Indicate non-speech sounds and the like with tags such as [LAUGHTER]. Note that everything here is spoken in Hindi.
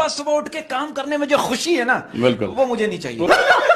सुबह सुबह उठ के काम करने में जो खुशी है ना बिल्कुल। वो मुझे नहीं चाहिए [LAUGHS]